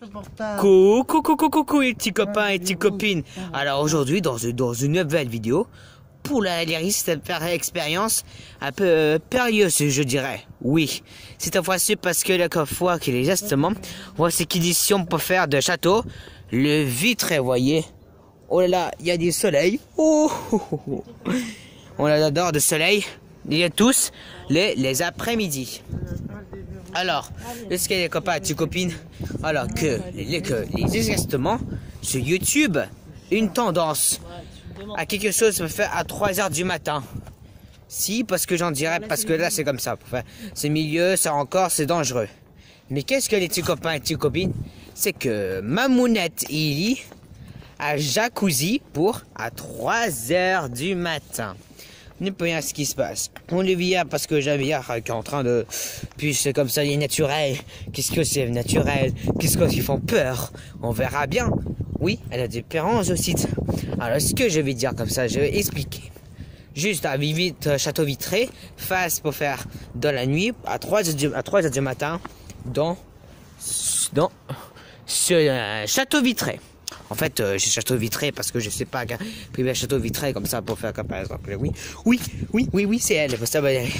Coucou, coucou, coucou, coucou, les petits copains et petites copines. Alors aujourd'hui, dans, dans une nouvelle vidéo, pour la faire expérience un peu euh, périlleuse, je dirais. Oui, cette fois-ci parce que la fois qu'il est justement, voici qu'édition pour faire de château, le vitré, voyez. Oh là là, il y a du soleil. Oh, oh, oh, oh. on adore de soleil. Il y a tous les, les après-midi. Alors, est-ce qu'il y a copains et des copines Alors que, les, que les exactement sur YouTube, une tendance à quelque chose se fait à 3 heures du matin. Si, parce que j'en dirais, parce que là c'est comme ça. c'est milieu, ça encore, c'est dangereux. Mais qu'est-ce que les petits copains et petites copines C'est que Mamounette Ili a jacuzzi pour à 3 heures du matin ne peut rien ce qui se passe. On le vient parce que Javier qui est en train de... Puis c'est comme ça, il est naturel. Qu'est-ce que c'est naturel? Qu'est-ce qu'ils font peur? On verra bien. Oui, elle a des parents aussi. Alors ce que je vais dire comme ça, je vais expliquer. Juste à vite euh, château vitré, face pour faire dans la nuit, à 3 h du, à 3 heures du matin, dans, dans ce euh, château vitré. En fait, euh, j'ai château vitré parce que je sais pas privé château vitré comme ça pour faire comme par exemple. Oui, oui, oui, oui, oui, c'est elle. Va aller.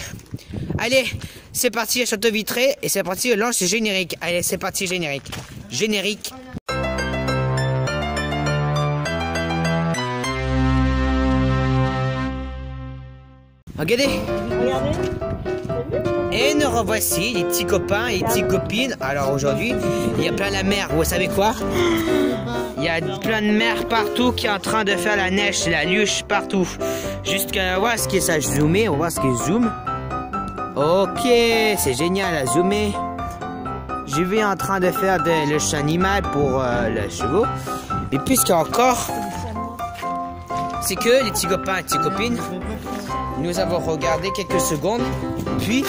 Allez, c'est parti, château vitré et c'est parti, lance générique. Allez, c'est parti, générique. Générique. Regardez. Regardez. Et nous revoici, les petits copains et les petites copines. Alors aujourd'hui, il y a plein la mer. Vous savez quoi? Il y a plein de mer partout qui est en train de faire la neige, la luche partout. Jusqu'à voir ce qui est ça zoomer. On va voir ce qui est zoom. Ok, c'est génial à zoomer. Je vais en train de faire le animal pour euh, le chevaux. Et puisqu'il y a encore, c'est que les petits copains et petites copines, nous avons regardé quelques secondes, puis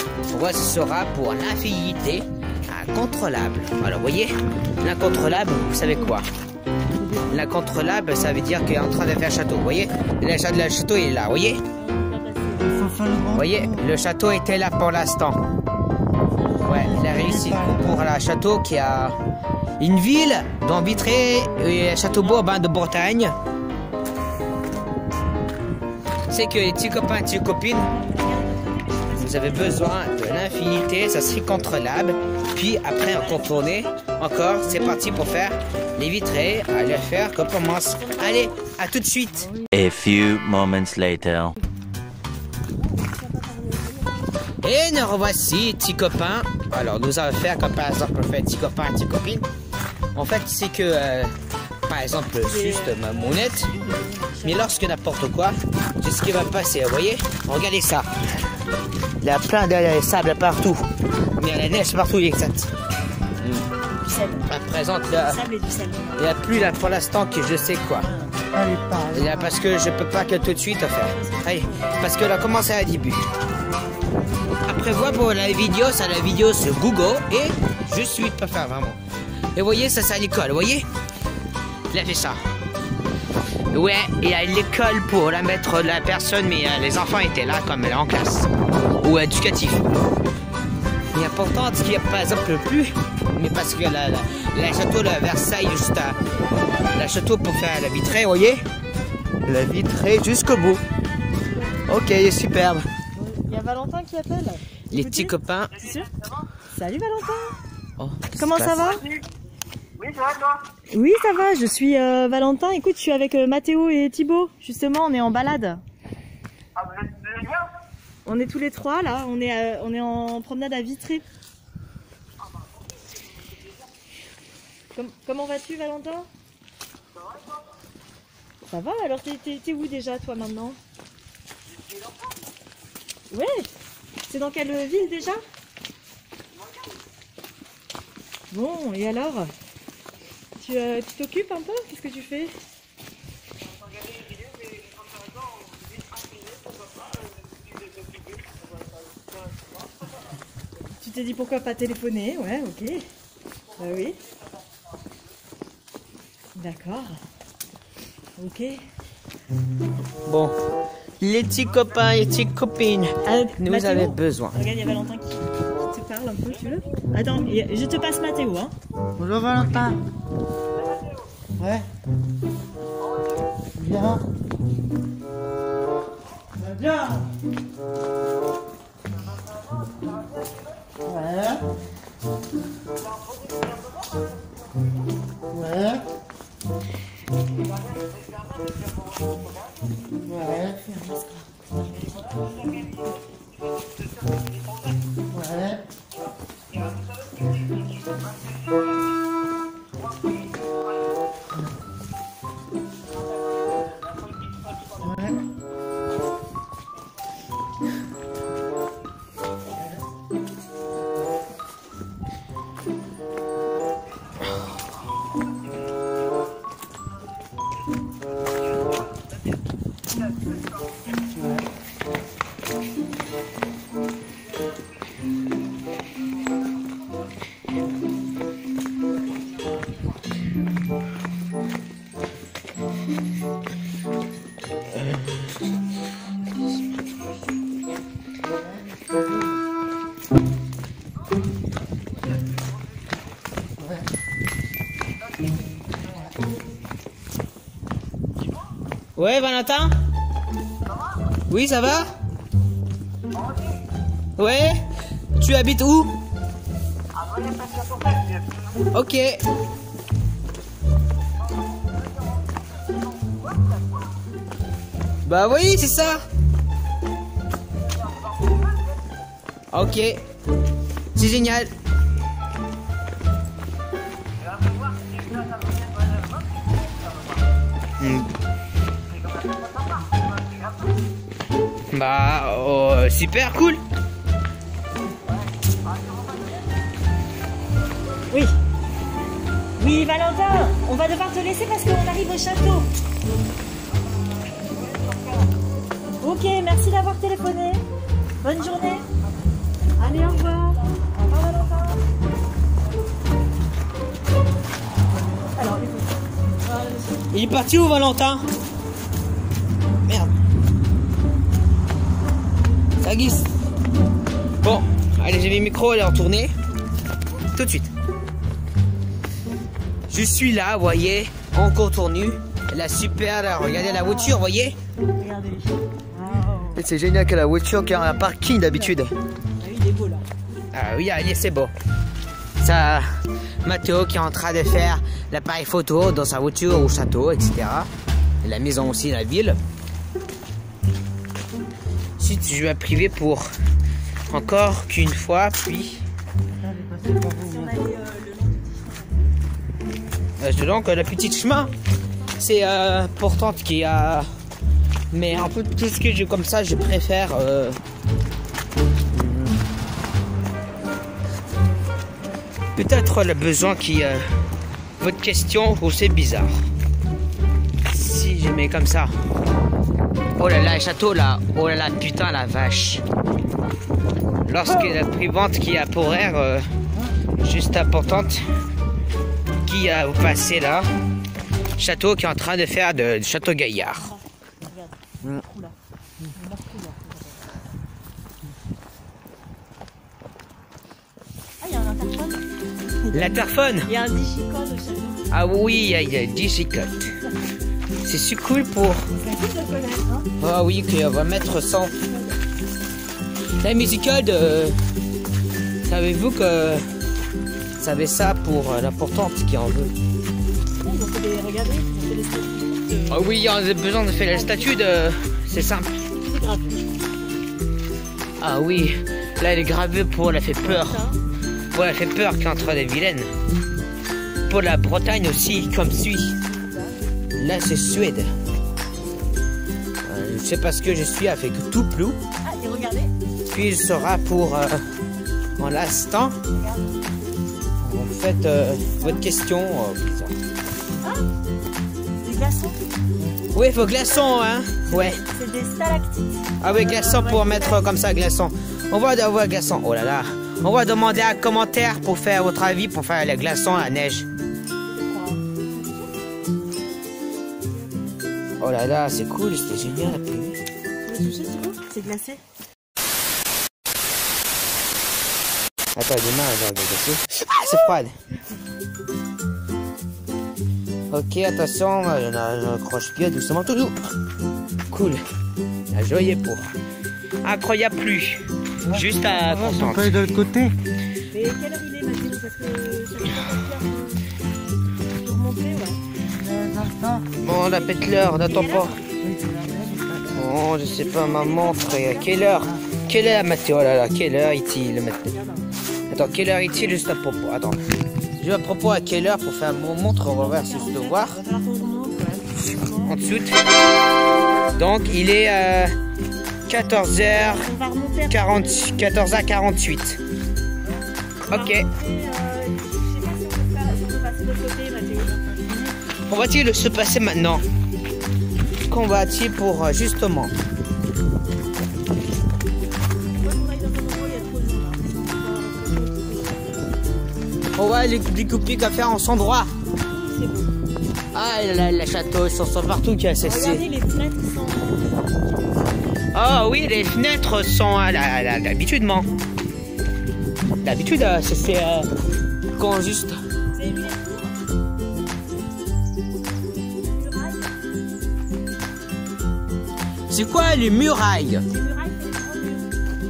ce sera pour l'infinité incontrôlable. Alors, vous voyez, l'incontrôlable, vous savez quoi? L'incontrôlable, ça veut dire qu'il est en train de faire château. Vous voyez? Le, château, il est là, vous voyez? Vous voyez, le château était là pour l'instant. Ouais, il a réussi pour le château qui a une ville dans Vitré et Châteaubourg de Bretagne c'est que les petits copains et petites copines, vous avez besoin ça serait contrôlable. Puis après, en contourner, encore, c'est parti pour faire les vitrées. Allez faire, qu'on commence. Allez, à tout de suite. A few moments later. Et nous revoici, petits copains. Alors, nous allons faire comme par exemple, on fait petits copains, petites copines. En fait, c'est que, euh, par exemple, juste ma monette. Mais lorsque n'importe quoi, c'est ce qui va passer. Vous voyez? Regardez ça. Il y a plein de sable partout. Il y a la neige partout, exact. Du sel. À présent, il n'y a plus là pour l'instant que je sais quoi. Allez, là, parce que je peux pas que tout de suite faire. Allez, parce que là, commence à début? Après, voir pour la vidéo, ça la vidéo sur Google et je suis pas faire vraiment. Et vous voyez, ça c'est à l'école, vous voyez? Il a fait ça. Ouais, il y a l'école pour la mettre la personne, mais euh, les enfants étaient là comme en classe. Ou éducatif. Et pourtant, ce qu'il n'y a par exemple plus, mais parce que la, la, château de Versailles, juste à, la château pour faire la vitrée, vous voyez? La vitrée jusqu'au bout. Ok, superbe. Il y a Valentin qui appelle. Les petits copains. Salut Valentin. Oh, Comment ça va? Oui, ça va toi Oui, ça va, je suis euh, Valentin. Écoute, je suis avec euh, Mathéo et Thibaut. Justement, on est en balade. Ah, vous êtes bien On est tous les trois là, on est, euh, on est en promenade à Vitré. comment vas-tu, Valentin? Ça va, toi? Ça va, alors t'es où déjà, toi, maintenant? Ouais. C'est dans quelle ville déjà? Bon, et alors? Euh, tu t'occupes un peu? Qu'est-ce que tu fais? Tu t'es dit pourquoi pas téléphoner? Ouais, ok. Bah oui. D'accord. Ok. Bon. Les petits copains et les petites copines, ah, nous avez besoin. Regarde, il y a Valentin qui, te parle. un peu, tu veux? Attends, je te passe Mathéo, hein. Bonjour Valentin. Ouais. Bien. Ça va bien. Ouais. Ouais. Oui, ça va Ouais Tu habites où Ok. Bah oui, c'est ça. Ok. C'est génial. Bah, oh, super cool. Oui. Oui, Valentin, on va devoir te laisser parce qu'on arrive au château. Ok, merci d'avoir téléphoné. Bonne journée. Allez, au revoir. Au revoir, Valentin. Alors. Il est parti où, Valentin? Bon, allez, j'ai mis le micro, elle est retournée. Tout de suite. Je suis là, vous voyez, en contournu. La super, là, regardez la voiture, vous voyez Regardez. C'est génial que la voiture qui a un parking d'habitude. Ah oui, il est beau là. Ah oui, allez, c'est beau. Ça, Mathéo qui est en train de faire l'appareil photo dans sa voiture au château, etc. Et la maison aussi, la ville. Je vais priver pour encore qu'une fois, puis euh, du euh, donc le petit chemin. C'est euh, pourtant qui a, mais un peu tout ce que je comme ça, je préfère. euh, Peut-être le besoin qui. euh, votre question, c'est bizarre. Je mets comme ça. Oh là là, le château là. Oh là là, putain la vache. Lorsque la privante qui a pour air euh, juste importante, qui a passé là, château qui est en train de faire de, de château Gaillard. Ah, il y a un interphone. L'interphone Il y a un digicode au château. Ah oui, il y a, a Digicode. C'est si cool pour. Ah oui, qu'on va mettre 100. La musicale de. Savez-vous que. Savez ça pour l'importante qui en veut. Des. Des. Ah oui, on a besoin de faire la statue de. C'est simple. Ah oui, là elle est gravée pour elle a fait peur. Pour elle a fait peur contre les vilaines. Pour la Bretagne aussi, comme suit. Là c'est Suède. Euh, c'est parce que je suis avec tout plou. Ah, et regardez. Puis il sera pour euh, en l'instant. En fait, euh, votre question. euh, bizarre. Des glaçons. oui, il faut glaçon, hein. Ouais. C'est des stalactites. Ah oui, glaçon pour mettre comme ça, glaçon. On va avoir glaçon. Oh là là. On va demander un commentaire pour faire votre avis pour faire les glaçons à la neige. Oh là là, c'est cool, c'était génial. C'est glacé. Attends, les mains, j'ai regardé. Ah, c'est froide. Ok, attention, je n'accroche pied doucement toujours. Cool. La joie est pour. Incroyable plus. Juste à On contente. peut aller de l'autre côté. Mais quelle heure il est, Mathieu Parce que ça fait bien de remonter, ouais. Bon, on appelle l'heure, n'attends pas. Bon, je sais pas, ma montre. et à Quelle heure? Quelle heure, Mathieu? Oh là là, quelle heure est-il maintenant? Attends, quelle heure est-il juste à propos? Attends. Je à propos à quelle heure pour faire mon montre voir. Il va falloir qu'on remonte, ouais. En dessous. Donc, il est euh, 14h. On va remonter. 40, 14h48. Ok. On va-t-il se passer maintenant Qu'on va-t-il pour euh, justement. On va les découper qu'à faire en son droit. Ah, là, les châteaux ils sont, sont partout qui a cessé. Regardez, les fenêtres sont. Ah oui, les fenêtres sont la- d'habitude-ment. D'habitude, euh, c'est c'est, euh, quand juste. C'est quoi les murailles.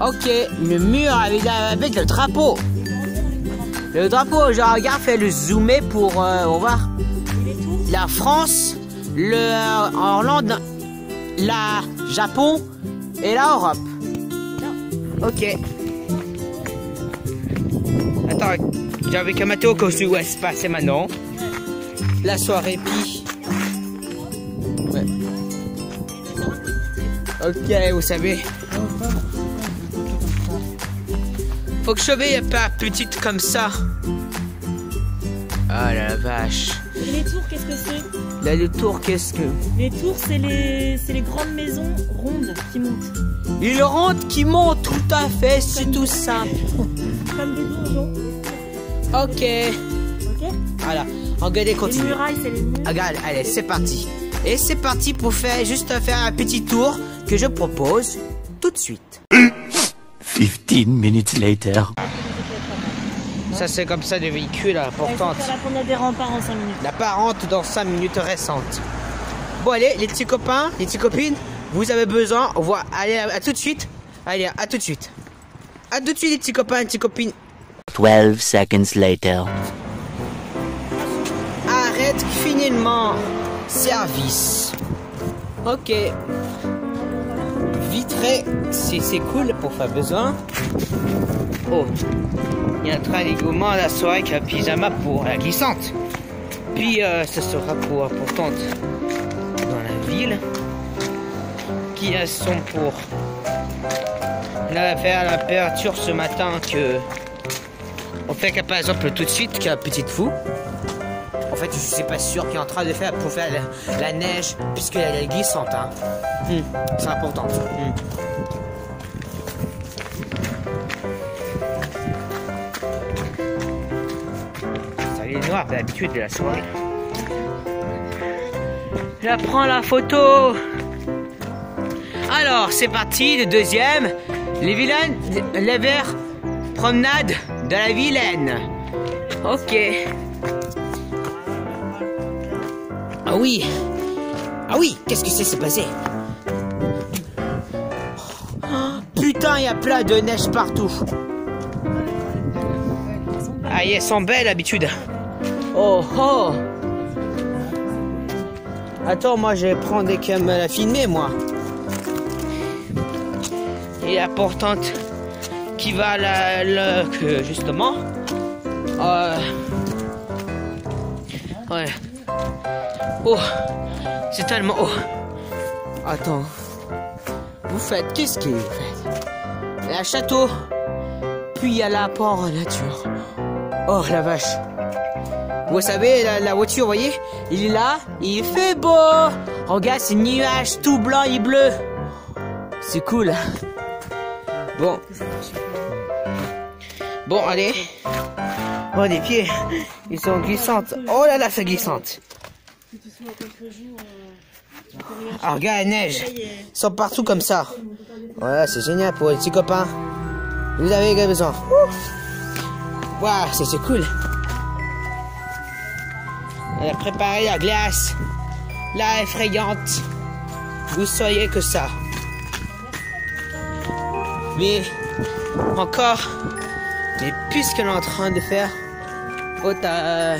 Ok, le mur avec, avec le drapeau. Le drapeau, je regarde, fait le zoomer pour euh, on voir. La France, le euh, Hollande, la Japon et la Europe. Non. Ok. Attends, j'avais qu'à mater au cas où ouais, c'est passé maintenant. La soirée puis. Ok, vous savez. Faut que je veille pas petite comme ça. Ah la vache. Et les tours, qu'est-ce que c'est? Là, le tour, qu'est-ce que. Les tours, c'est les, les grandes maisons rondes qui montent. Il rentre qui monte, tout à fait, c'est tout simple. Comme des donjons. Ok. Ok Voilà, regardez, Les continue. murailles, c'est les murs. Regarde, allez, c'est parti. Et c'est parti pour faire juste faire un petit tour que je propose tout de suite. 15 minutes later. Ça, c'est comme ça des véhicules importantes. la promenade des remparts en 5 minutes? La parente dans 5 minutes récentes. Bon, allez, les petits copains, les petites copines, vous avez besoin. On va allez, à, à tout de suite. Allez, à tout de suite. À tout de suite, les petits copains, les petites copines. 12 seconds later. Arrête finalement. Service. Ok. Vitré, c'est c'est cool pour faire besoin. Oh. Il y a un train d'égoumement à la soirée avec un pyjama pour la glissante. Puis euh, ce sera pour importante dans la ville. Qui sont pour la la peinture ce matin que on fait qu'à par exemple tout de suite qu'un petite fou. En fait, je suis pas sûr qu'il est en train de faire pour faire la, la neige, puisqu'elle est glissante. Hein. Hmm, C'est important. Hmm. Ça est noir d'habitude de la soirée. Je prends la photo. Alors, c'est parti, le deuxième. Les vilaines, les verts, promenade de la Vilaine. Ok. Ah oui Ah oui Qu'est-ce que c'est s'est passé Oh, Putain, il y a plein de neige partout Ah, elles sont belles d'habitude Oh oh Attends, moi je vais prendre des cam à filmer, moi. Et la portante qui va là, là, que justement. Euh, ouais. Oh, c'est tellement haut. Attends. Vous faites, qu'est-ce que vous faites? Il y a un château, puis il y a la port nature. Oh la vache. Vous savez, la, la voiture, voyez, il est là, il fait beau. Regarde, c'est nuage tout blanc et bleu. C'est cool. Bon. Bon, allez. Oh, les pieds, ils sont glissantes. Oh là là, c'est glissante. Ah, regarde la neige. Ils sont partout comme ça. Voilà, c'est génial pour les petits copains. Vous avez besoin. Ouh. Waouh, c'est cool. Elle a préparé la glace, la effrayante. Vous soyez que ça. Mais encore, mais puisqu'elle est en train de faire, oh, t'as-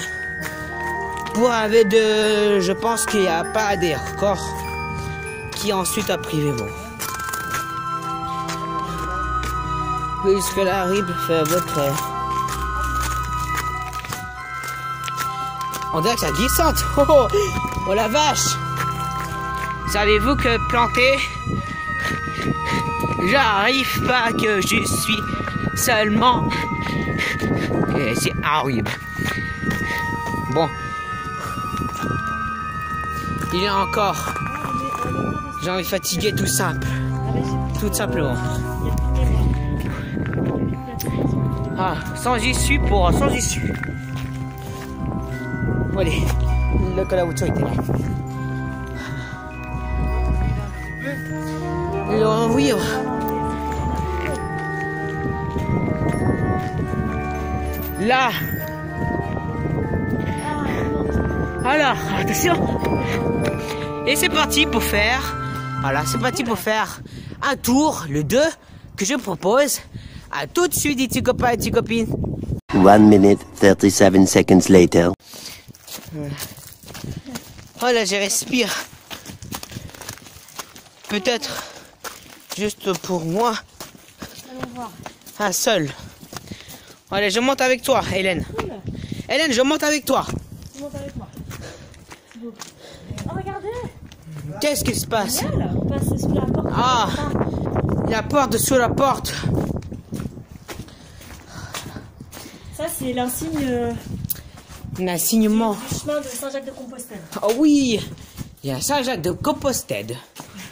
pour avec de, je pense qu'il n'y a pas des records qui ensuite a privé. Puisque la Rib fait votre. On dirait que ça glissante. Oh, oh, oh la vache. Savez-vous que planter, j'arrive pas que je suis seulement. Et C'est horrible. Bon. Il est encore. J'ai envie de fatiguer tout simple. Tout simplement. Ah, sans issue pour sans issue. Allez, le voiture était là. Alors, oui. Là. Alors, attention. Et c'est parti pour faire. Voilà, c'est parti pour faire un tour, le 2, que je propose. À tout de suite, les petits copains et petites copines. 1 minute 37 seconds later. Oh là, je respire. Peut-être juste pour moi. Un seul. Allez, je monte avec toi, Hélène. Hélène, je monte avec toi. Monte avec moi. Oh, regardez Qu'est-ce qui se passe? On passe sous la porte. Ah La porte sous la porte. Ça, c'est l'insigne euh, Un assignement. du chemin de Saint-Jacques-de-Compostelle. Oh oui Il y a Saint-Jacques de Compostelle.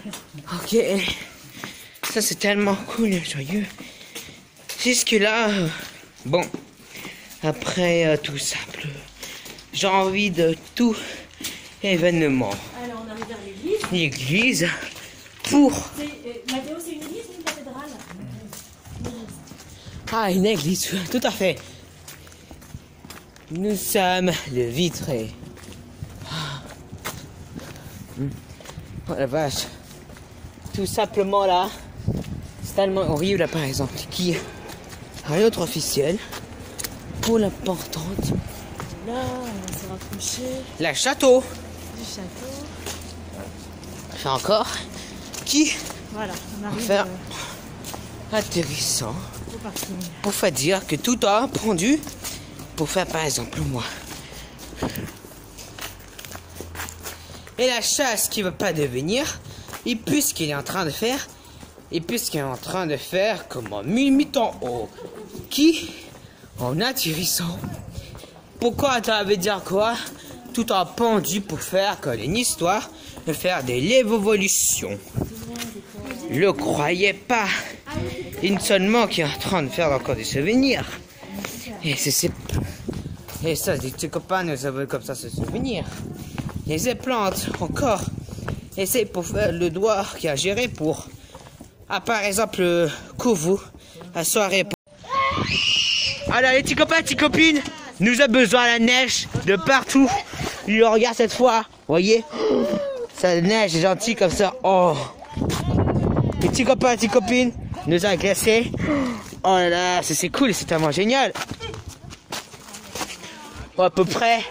Ok. Ça, c'est tellement cool et joyeux. Jusque-là, euh, bon. Après euh, tout simple, j'ai envie de tout événement. Alors, on arrive vers l'église. L'église pour... Euh, Mathéo, c'est une église ou une cathédrale? Ah, une église, tout à fait. Nous sommes le vitré. Ah. Oh la vache. Tout simplement là, c'est tellement horrible là, par exemple. Qui un autre officiel pour l'importante. Là, on s'est rapproché La château. du château. Fait encore. Qui Voilà, on arrive Faire- euh, intéressant au parking. pour faire dire que tout a pendu pour faire par exemple moi. Et la chasse qui va pas devenir, et puisqu'il est en train de faire, et puisqu'il est en train de faire comme un mi en haut, qui, en atterrissant, pourquoi tu avais dire quoi? Tout a pendu pour faire comme une histoire de faire des l'évolution. Le croyais pas. Une seulement qui est en train de faire encore des souvenirs. Et c'est- Et ça, des petits copains nous avons comme ça ce souvenir. Et ces plantes encore. Et c'est pour faire le doigt qui a géré pour. Ah, par exemple, euh, Kourou, la soirée. Alors, les petits copains, petites copines, nous avons besoin de la neige de partout. Le regarde cette fois, voyez Ça neige est gentil comme ça. Oh les petits copains, petites copines, nous a glacé. Oh là là, c'est cool, c'est tellement génial. Oh, à peu près.